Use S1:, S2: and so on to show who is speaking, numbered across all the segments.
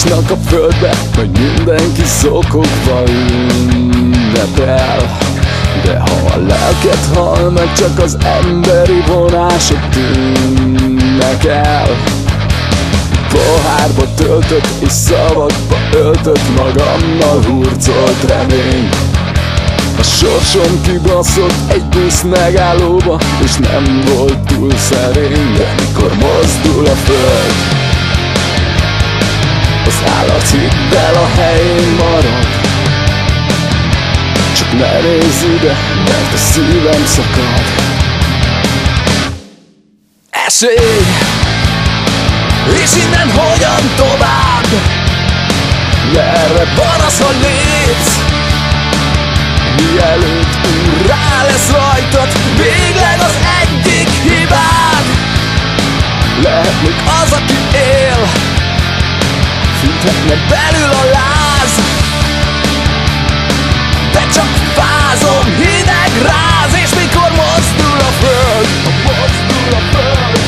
S1: ásnak a földbe, hogy mindenki szokogva ünnepel De ha a lelket hal meg, csak az emberi vonások tűnnek el Pohárba töltött és szavakba öltött magammal hurcolt remény. A sorsom kibaszott egy busz megállóba És nem volt túl szerény. De mikor mozdul a föld Az állat hidd el a helyén marad Csak ne nézz ide, mert a szívem szakad Esély! És innen hogyan tovább? Merre van az, hogy lépsz? Mielőtt rá lesz rajtad Végleg az egyik hibád Lehet még az, aki él Fűthetne belül a láz. De csak fázom, hideg ráz És mikor mozdul a föld Mozdul a föld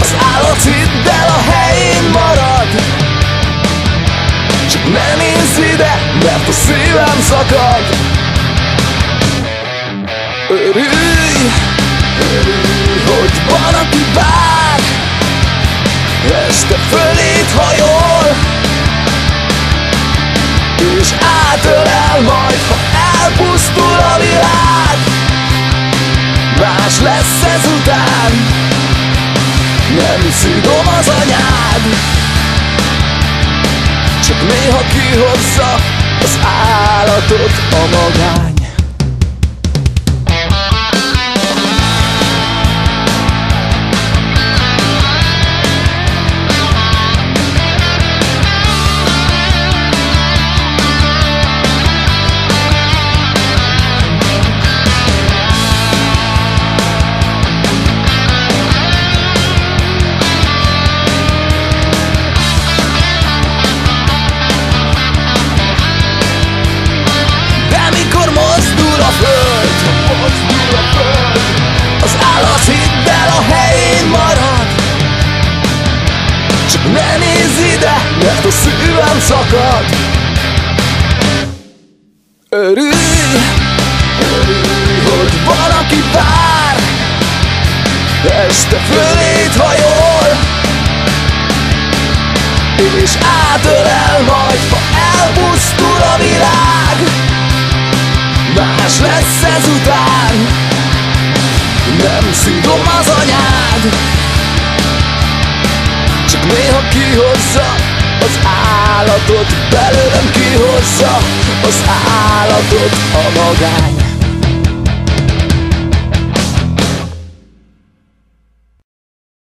S1: Az állat hidd el a helyén marad. Csak ne nézz ide, mert a szívem szakad. Örülj, örülj, hogy van, aki vár. Este fölét hajol majd, ha elpusztul a világ. Más lesz ezután. Nem szidom az anyád. Csak néha kihozza az állatot a magány ide, mert a szívem szakad. Örülj, örülj, hogy van, aki vár. Este fölét hajol. És átölel majd, ha elpusztul a világ. Más lesz ezután Nem szívom az anyád Néha kihozza az állatot Belőlem kihozza az állatot a magány